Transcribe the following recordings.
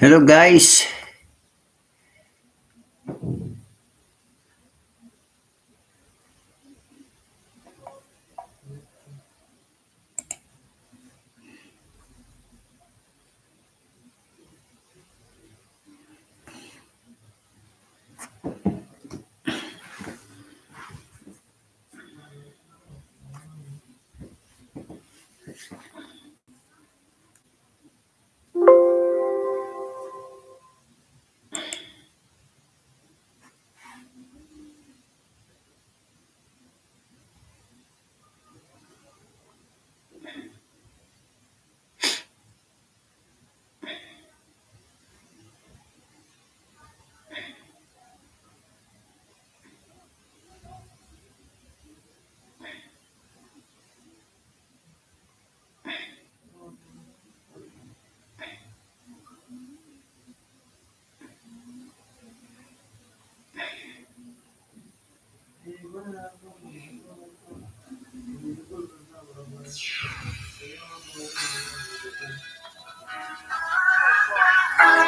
Hello guys. Bye.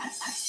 I.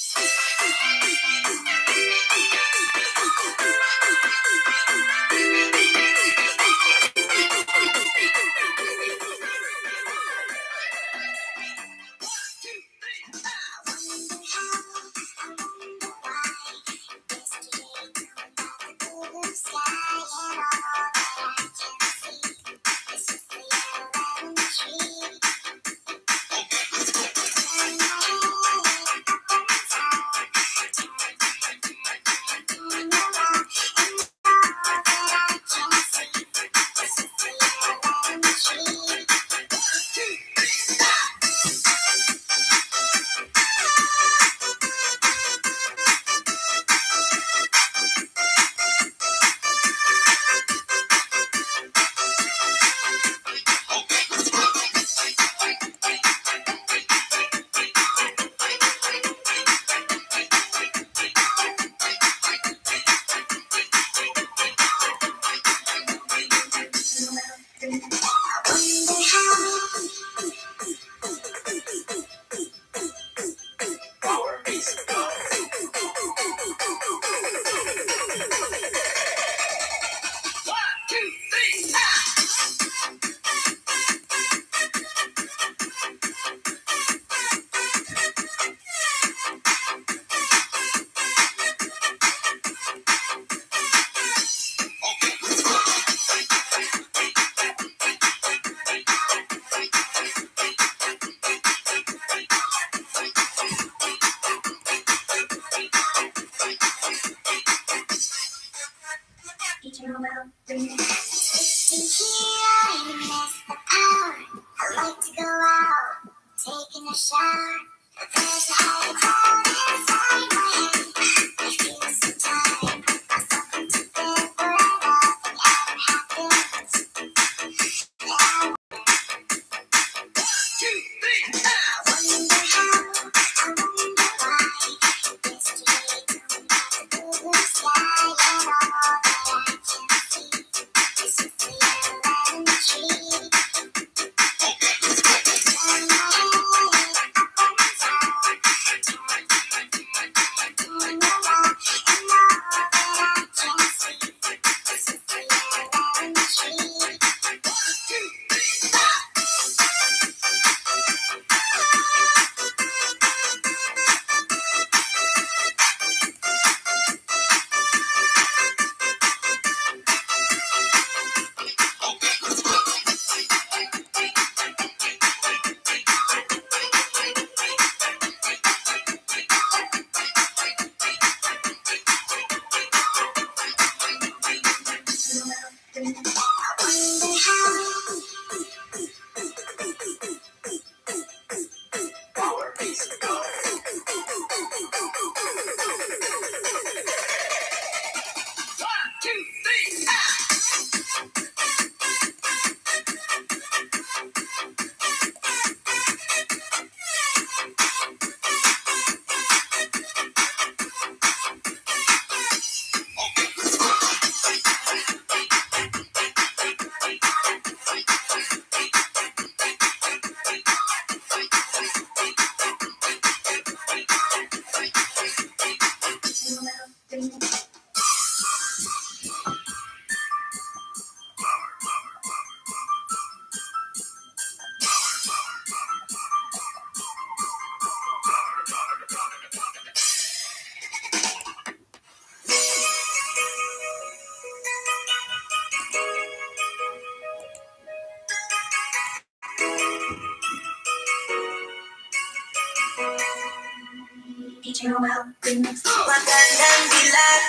Jeromel Remix. Matay ng dilat,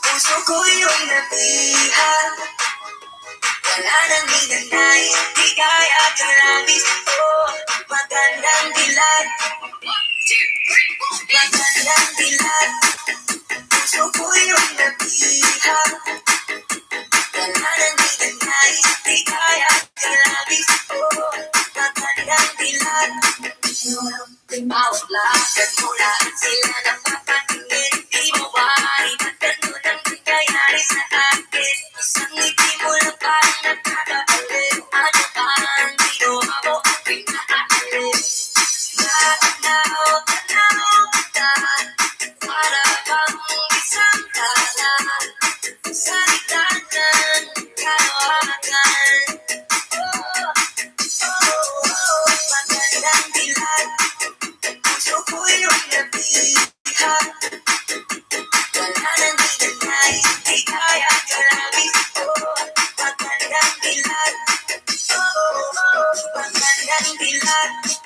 puso ko yung napiha. Wala nang hinantay, di kaya karamis ko. Magandang dilat, magandang dilat, puso ko yung napiha. Wala nang hinantay, di kaya karamis ko. Magandang dilat, Jeromel Remix. Bawat lahat at mula Ain't none Yeah.